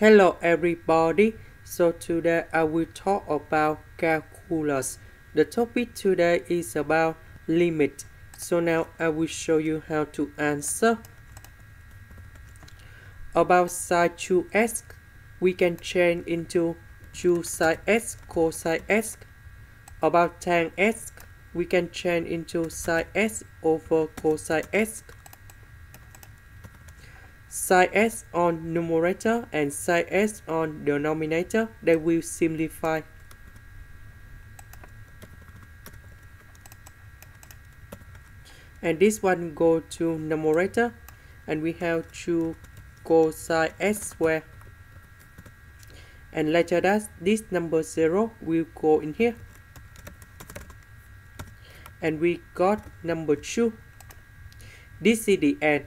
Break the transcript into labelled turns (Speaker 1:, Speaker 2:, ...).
Speaker 1: Hello everybody. So today I will talk about calculus. The topic today is about limit. So now I will show you how to answer. About sine 2x, we can change into 2 sine x cosine x. About tan x, we can change into sine x over cosine x Sine s on numerator and sine s on denominator, they will simplify. And this one go to numerator and we have to cosine s square. And later that this number 0 will go in here. And we got number 2. This is the end.